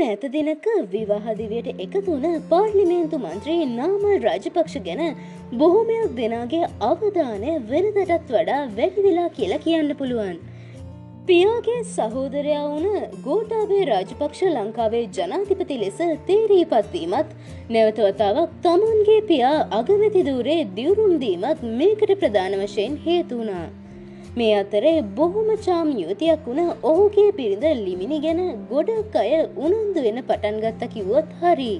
ඈත දිනක විවාහදිවයට එකතුන පාර්ලිමේන්තු මන්ත්‍රී නාමල් රාජපක්ෂ ගැන බොහොමයක් දෙනාගේ අවධානය වෙනදටත් වඩා වැඩිවෙලා කියලා කියන්න පුළුවන්. පියාගේ සහෝදරයා වුණ ගෝටාබේ රාජපක්ෂ ලංකාවේ ජනාධිපති ලෙස තේරී පත්වීමත් නැවතවතාවක් තමුන්ගේ පියා අගමැතිදූරේ දිවුරුම්දීමත් මේකට ප්‍රධාන වශයෙන් හේතුුණා. මේ අතරේ බොහොම චාම් යුවතියක් වුණ ඔහුගේ පිරිඳ ලිමිනි ගැන ගොඩක් අය උනන්දු වෙන පටන්ගත්ත කිව්වොත් හරි.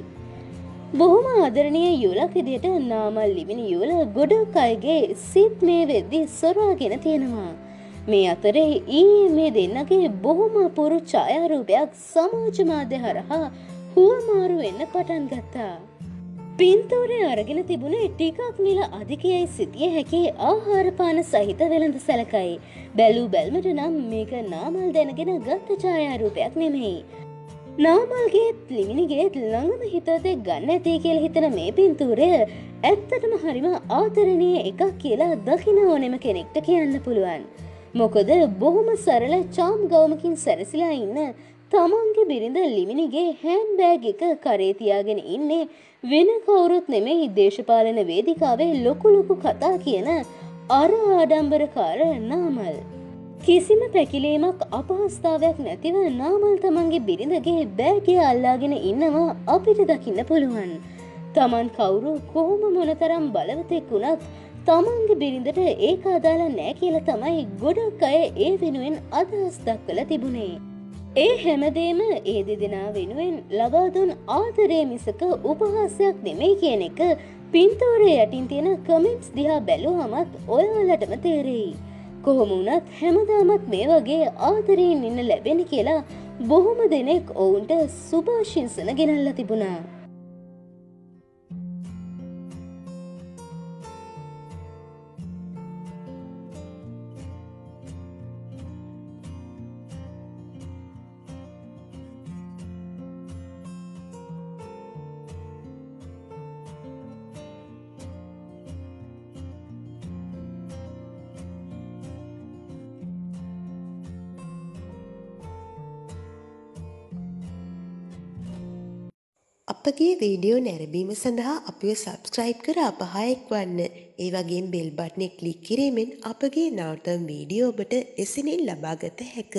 බොහොම ආදරණය යුලක් විදියට නාමල් ලිමිනි යුවල ගොඩක් අයගේ සිත් මේ වෙද්දි සොරාගෙන තියෙනවා. මේ අතරේ ඊයේ මේ දෙන්නගේ බොහොම පුරු ඡායාරූපයක් සමාජ මාධ්‍ය හරහා හුවමාරු වෙන්න පටන් ගත්තා. පින්තූරය අරගෙන තිබුණේ ටිකක් මිල අධිකයයි සිතිය හැකි ආහාරපාන සහිත වෙළඳ සැලකයි. බැලූ බැල්මට නම් මේක නාමල් දැනගෙන ගත්ත ඡායාරූපයක් නෙමෙයි. නාමල්ගේත් ලිමිනිගේත් ළඟම හිතතේ ගන්න ඇති කියල හිතන මේ පින්තූරය ඇත්තටම හරිම ආදරණය එකක් කියලා දකින ඕනෙම කෙනෙක්ට කියන්න පුළුවන්. මොකද බොහොම සරල චාම් ගෞමකින් සැරසිලා ඉන්න තමන්ගේ බිරිඳ ලිමිනිගේ හැන් බෑග් එක කරේතියාගෙන ඉන්නේ වෙන කවුරුත් නෙමෙයි දේශපාලන වේදිකාවේ ලොකුලොකු කතා කියන අර ආඩම්බරකාර නාමල්. කිසිම පැකිලීමක් අපහස්ථාවයක් නැතිව නාමල් තමන්ගේ බිරිඳගේ බෑගය අල්ලාගෙන ඉන්නවා අපිට දකින්න පුළුවන්. තමන් කවුරු කොහොම මොනතරම් බලවතෙක් වුණත් තමන්ගේ බිරිඳට ඒක අදාලා නෑ කියලා තමයි ගොඩක් අය ඒ වෙනුවෙන් අදහස් දක්වල තිබුණේ. ඒ හැමදේම ඒ දෙදෙනා වෙනුවෙන් ලබාදුන් ආදරය මිසක උපහාසයක් නෙමෙයි කියන එක පින්තෝරය යටින් තියෙන කමෙන්ට්ස් දිහා බැලුවමත් ඔයාලටම තේරෙයි. කොහොමුණත් හැමදාමත් මේ වගේ ආදරයෙන් ඉන්න ලැබෙන කියලා බොහොම දෙනෙක් ඔවුන්ට සුභාශිංසන ගෙනල්ල තිබුණා. අපගේ වීඩියෝ නැරඹීම සඳහා අපිව සබස්ක්‍රයිබ් කර අපහායෙක් වන්න. ඒ වගේම බෙල් බට්නේ ක්ලික් කිරීමෙන් අපගේ නවතම් වීඩියෝ ඔබට එසනින් ලබාගත හැක.